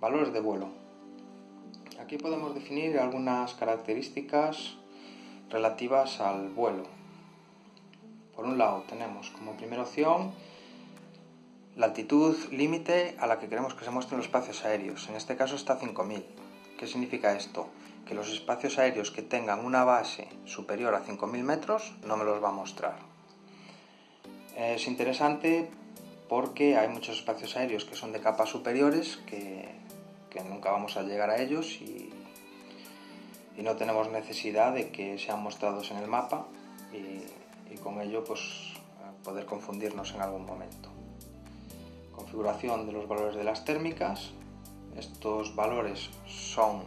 Valores de vuelo. Aquí podemos definir algunas características relativas al vuelo. Por un lado tenemos como primera opción la altitud límite a la que queremos que se muestren los espacios aéreos. En este caso está 5000. ¿Qué significa esto? Que los espacios aéreos que tengan una base superior a 5000 metros no me los va a mostrar. Es interesante porque hay muchos espacios aéreos que son de capas superiores que, nunca vamos a llegar a ellos y, no tenemos necesidad de que sean mostrados en el mapa y, y con ello pues poder confundirnos en algún momento. Configuración de los valores de las térmicas. Estos valores son,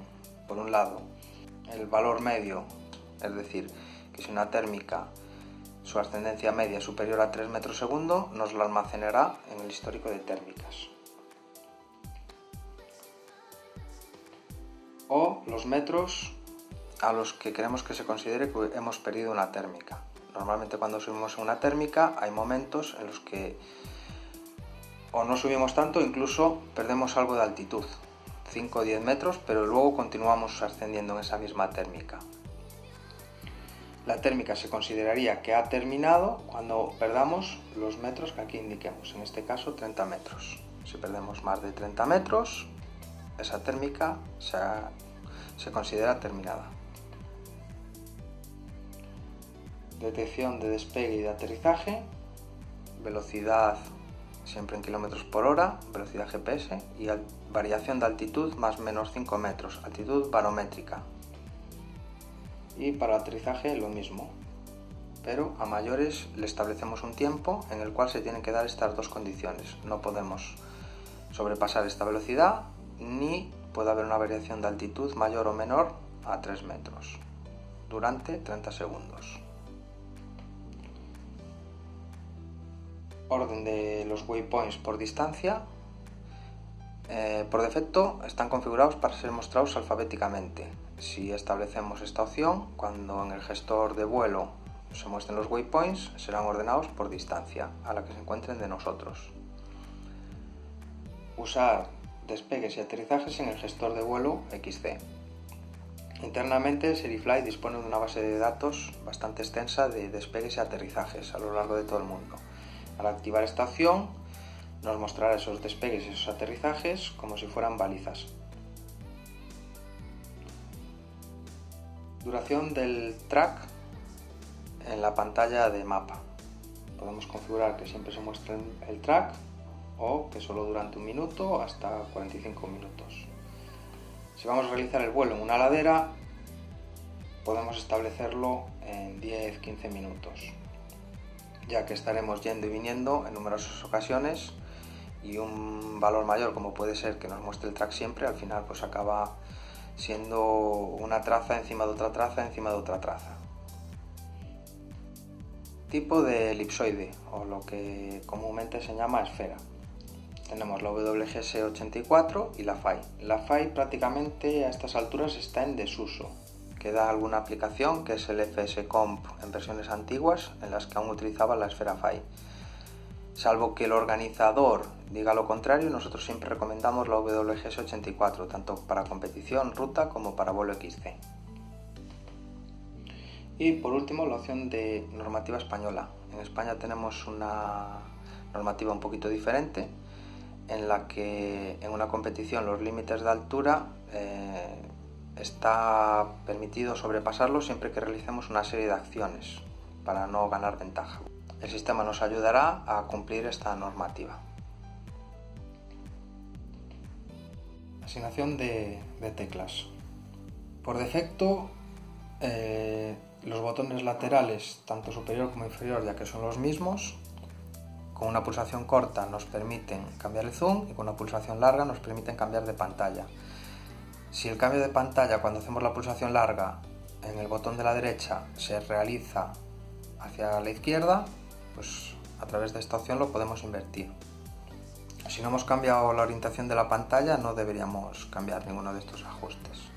por un lado, el valor medio, es decir, que si una térmica su ascendencia media superior a 3 metros segundo nos lo almacenará en el histórico de térmicas. O los metros a los que queremos que se considere que hemos perdido una térmica. Normalmente cuando subimos una térmica hay momentos en los que o no subimos tanto, incluso perdemos algo de altitud, 5 o 10 metros, pero luego continuamos ascendiendo en esa misma térmica. La térmica se consideraría que ha terminado cuando perdamos los metros que aquí indiquemos, en este caso 30 metros. Si perdemos más de 30 metros, esa térmica se, considera terminada. Detección de despegue y de aterrizaje, velocidad siempre en kilómetros por hora, velocidad GPS y variación de altitud más menos 5 metros, altitud barométrica, y para aterrizaje lo mismo. Pero a mayores le establecemos un tiempo en el cual se tienen que dar estas dos condiciones. No podemos sobrepasar esta velocidad ni puede haber una variación de altitud mayor o menor a 3 metros durante 30 segundos. Orden de los waypoints por distancia. Eh, por defecto están configurados para ser mostrados alfabéticamente, si establecemos esta opción, cuando en el gestor de vuelo se muestren los waypoints, serán ordenados por distancia a la que se encuentren de nosotros. Usar despegues y aterrizajes en el gestor de vuelo XC. Internamente, Serifly dispone de una base de datos bastante extensa de despegues y aterrizajes a lo largo de todo el mundo. Al activar esta opción, nos mostrará esos despegues y esos aterrizajes como si fueran balizas. Duración del track en la pantalla de mapa. Podemos configurar que siempre se muestre el track o que solo durante un minuto hasta 45 minutos. Si vamos a realizar el vuelo en una ladera, podemos establecerlo en 10-15 minutos, ya que estaremos yendo y viniendo en numerosas ocasiones y un valor mayor como puede ser que nos muestre el track siempre, al final pues acaba siendo una traza encima de otra traza encima de otra traza. Tipo de elipsoide o lo que comúnmente se llama esfera. Tenemos la WGS84 y la FAI. La FAI prácticamente a estas alturas está en desuso. Queda alguna aplicación que es el FS-Comp en versiones antiguas en las que aún utilizaba la esfera FAI. Salvo que el organizador diga lo contrario, nosotros siempre recomendamos la WGS84, tanto para competición, ruta como para vuelo XC. Y por último, la opción de normativa española. En España tenemos una normativa un poquito diferente, en la que en una competición los límites de altura eh, está permitido sobrepasarlos siempre que realicemos una serie de acciones para no ganar ventaja. El sistema nos ayudará a cumplir esta normativa. Asignación de, teclas. Por defecto, eh, los botones laterales, tanto superior como inferior, ya que son los mismos, con una pulsación corta nos permiten cambiar el zoom y con una pulsación larga nos permiten cambiar de pantalla. Si el cambio de pantalla cuando hacemos la pulsación larga en el botón de la derecha se realiza hacia la izquierda, pues a través de esta opción lo podemos invertir. Si no hemos cambiado la orientación de la pantalla no deberíamos cambiar ninguno de estos ajustes.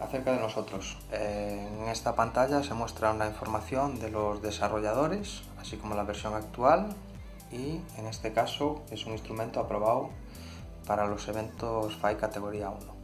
Acerca de nosotros, en esta pantalla se muestra una información de los desarrolladores, así como la versión actual, y en este caso es un instrumento aprobado para los eventos FAI categoría 1.